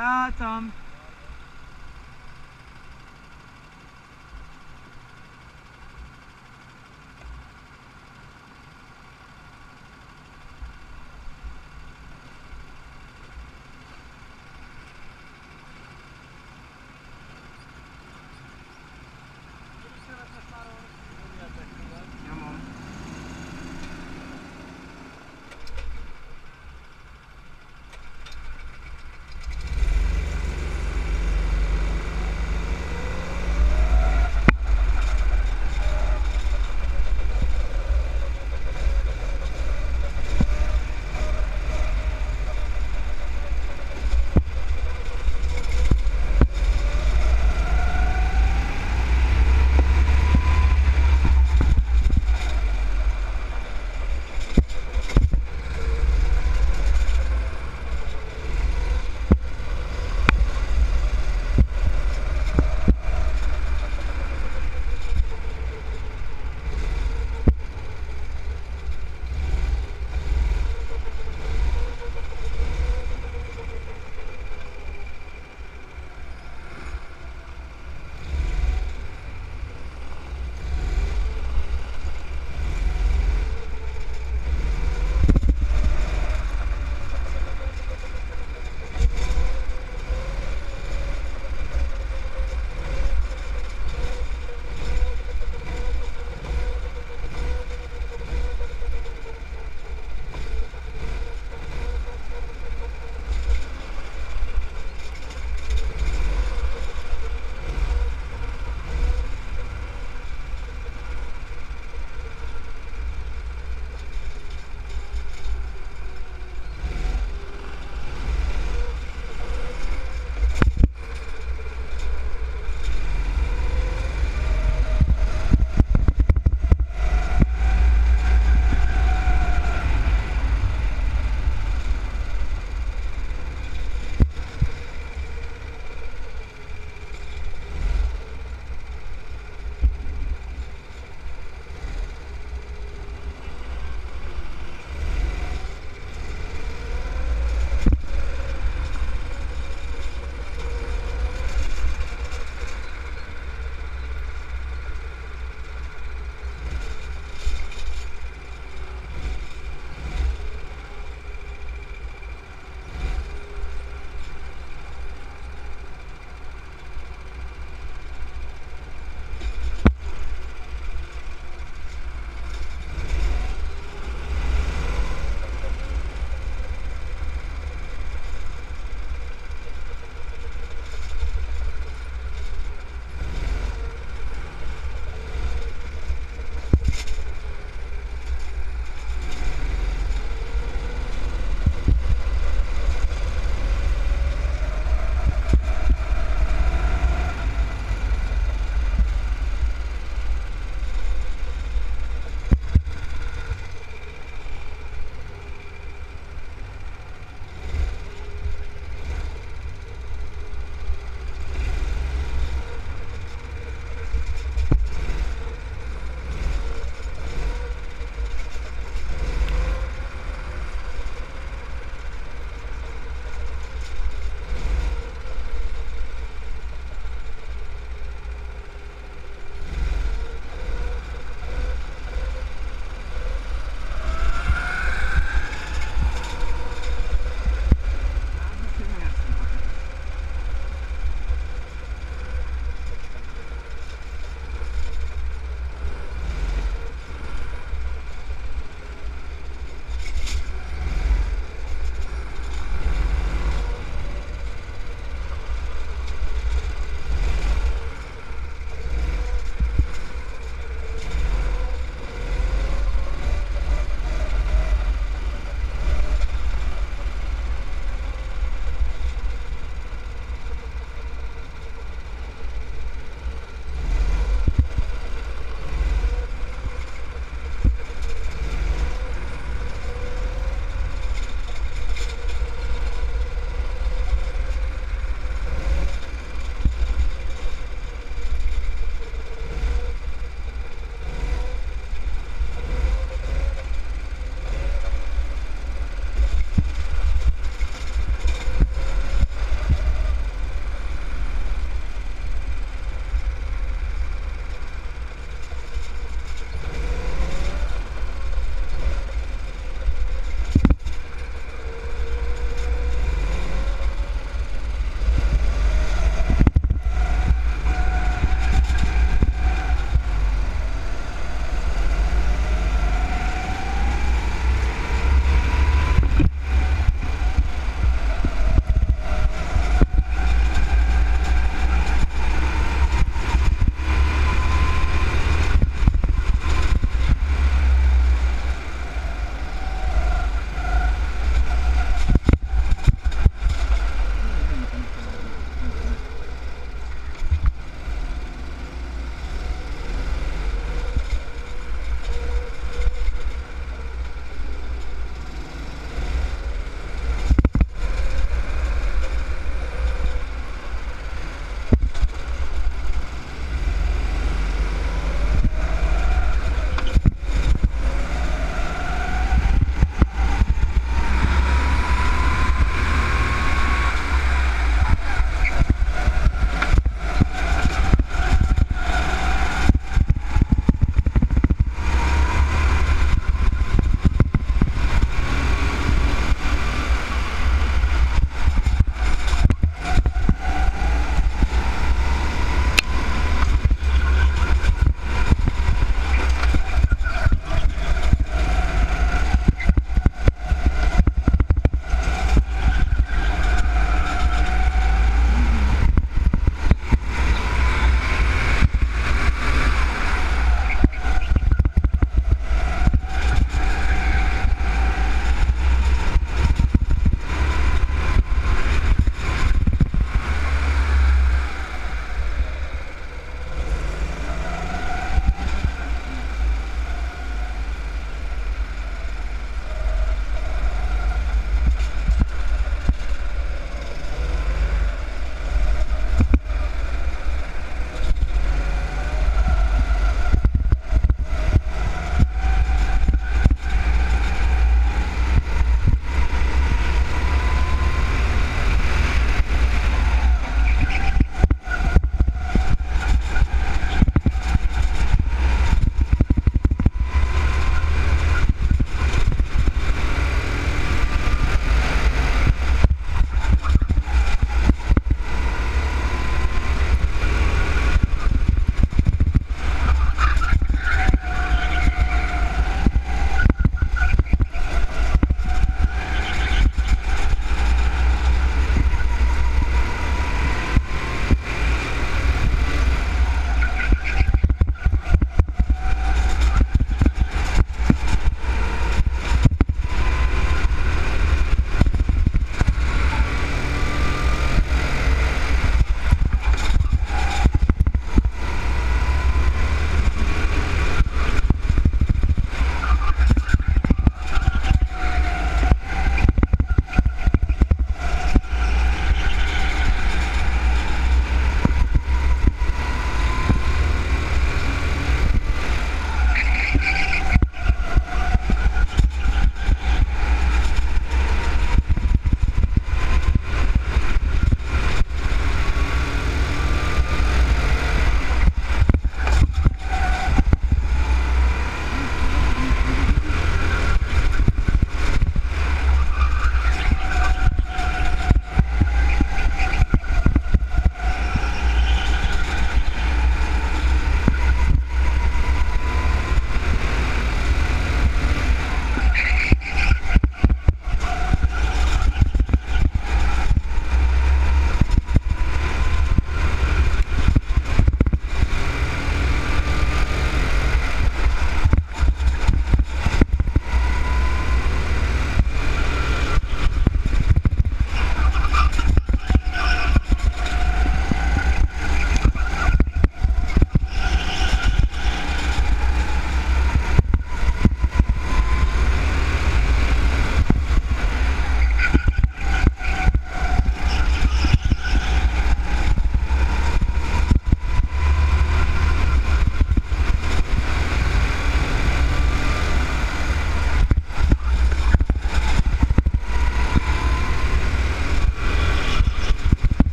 Álltam.